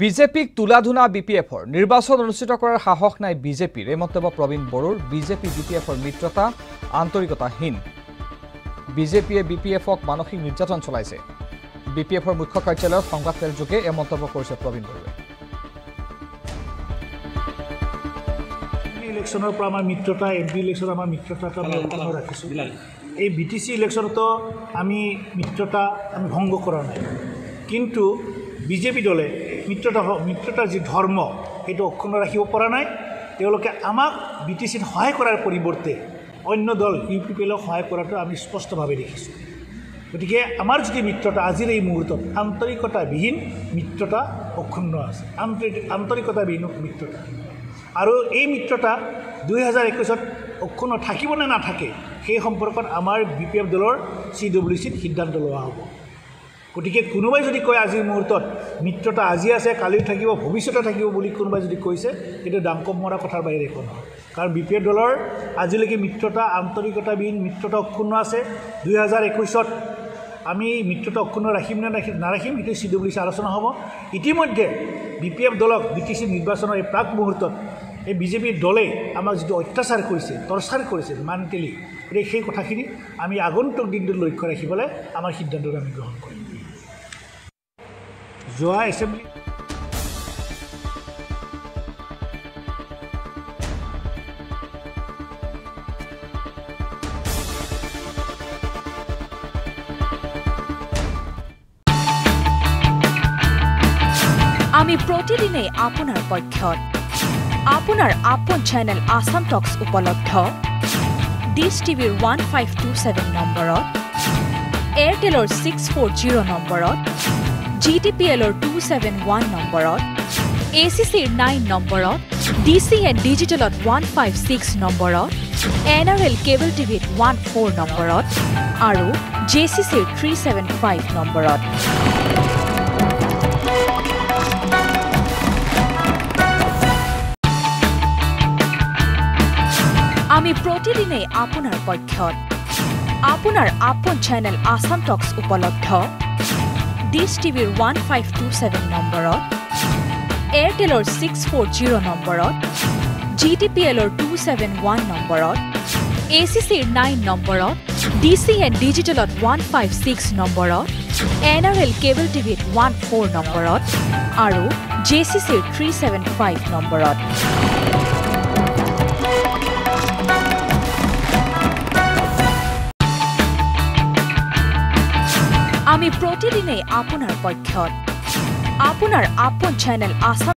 বিজেপিক তোলাধুনা B P এফৰ নিৰ্বাচন অনুষ্ঠিত কৰাৰ সাহস নাই বিজেপিৰ এই মন্তব্য প্ৰবীণ বড়োৰ বিজেপি বি পি এফৰ মিত্ৰতা আন্তৰিকতাহীন। বিজেপিয়ে বি পি এফক মানসিক নিৰ্যাতন চলাইছে। বি পি এফৰ মুখ্য কাৰ্যালয়ত সংবাদমেলযোগে এই মন্তব্য কৰিছে প্ৰবীণ বড়োৱে। ইলেকশ্যনৰ পৰা আমাৰ মিত্ৰতা এম পি ইলেকশ্যন আমাৰ মিত্ৰতাটো আমি অব্যাহত ৰাখিছোঁ। এই বি টি চি ইলেকশ্যনতো আমি মিত্ৰতা আমি ভংগ কৰা নাই। কিন্তু বিজেপি দলে মিত্ৰতা মিত্ৰতাৰ যি ধৰ্ম সেইটো অক্ষুণ্ণ ৰাখিব পৰা নাই। তেওঁলোকে আমাক বি টি চিত সহায় কৰাৰ পৰিৱৰ্তে অন্য দল ইউ পি পি এলক সহায় কৰাটো আমি স্পষ্টভাৱে দেখিছোঁ। গতিকে আমাৰ যদি মিত্ৰতা আজিৰ এই মুহূৰ্তত আন্তৰিকতাবিহীন মিত্ৰতা অক্ষুণ্ণ আছে আন্তৰিক আন্তৰিকতাবিহীন মিত্ৰতা। আৰু এই মিত্ৰতা দুই হাজাৰ একৈছত অক্ষুণ্ণ থাকিব নে নাথাকে সেই সম্পৰ্কত আমাৰ বি পি এফ দলৰ চি ডব্লিউ চিত সিদ্ধান্ত লোৱা হ'ব। গতিকে কোনোবাই যদি কয় আজিৰ মুহূৰ্তত মিত্ৰতা আজি আছে কালিও থাকিব ভৱিষ্যতে থাকিব বুলি কোনোবাই যদি কৈছে সেইটো দাংকম মৰা কথাৰ বাহিৰে একো নহয়। কাৰণ বি পি এফ দলৰ আজিলৈকে মিত্ৰতা আন্তৰিকতাবিহীন মিত্ৰতা অক্ষুণ্ণ আছে। দুই হাজাৰ একৈছত আমি মিত্ৰতা অক্ষুণ্ণ ৰাখিম নে ৰাখিম নাৰাখিম সেইটো চি ডব্লিউ চি আলোচনা হ'ব। ইতিমধ্যে বি পি এফ দলক বি টি চি নিৰ্বাচনৰ এই প্ৰাক মুহূৰ্তত এই বিজেপিৰ দলে আমাক যিটো অত্যাচাৰ কৰিছে টৰ্চাৰ কৰিছে মেণ্টেলি গতিকে সেই কথাখিনি আমি আগন্তুক দিনটোত লক্ষ্য ৰাখিবলৈ আমাৰ সিদ্ধান্তটো আমি গ্ৰহণ কৰিম। যোৱা এছেম্বলি আমি প্ৰতিদিনেই আপোনাৰ পক্ষত আপোনাৰ আপোন চেনেল আছাম টক্স উপলব্ধ ডিছ টিভিৰ ওৱান ফাইভ টু ছেভেন নম্বৰত এয়াৰটেলৰ ছিক্স ফ'ৰ জিৰ' নম্বৰত জি টি পি এলৰ টু ছেভেন ওৱান নম্বৰত এ চি চিৰ নাইন নম্বৰত ডি চি এন ডিজিটেলত ওৱান ফাইভ ছিক্স নম্বৰত এন আৰ এল কেবল টিভিত ওৱান ফ'ৰ নম্বৰত আৰু জে চি চিৰ থ্ৰী ছেভেন ফাইভ নম্বৰত আমি প্ৰতিদিনেই আপোনাৰ পক্ষত আপোনাৰ আপোন চেনেল আছাম টক্স উপলব্ধ। ডিছ টিভিৰ ওৱান ফাইভ টু ছেভেন নম্বৰত এয়াৰটেলৰ ছিক্স ফ'ৰ জিৰ' নম্বৰত জি টি পি এলৰ টু ছেভেন ওৱান নম্বৰত এ চি চিৰ নাইন নম্বৰত ডি চি এন ডিজিটেলত ওৱান ফাইভ ছিক্স নম্বৰত এন আৰ এল কেবল টিভিত ওৱান ফ'ৰ নম্বৰত আৰু জে চি চিৰ থ্ৰী ছেভেন ফাইভ নম্বৰত আমি প্ৰতিদিনেই আপোনাৰ পক্ষত। আপোনাৰ আপোন চেনেল আছাম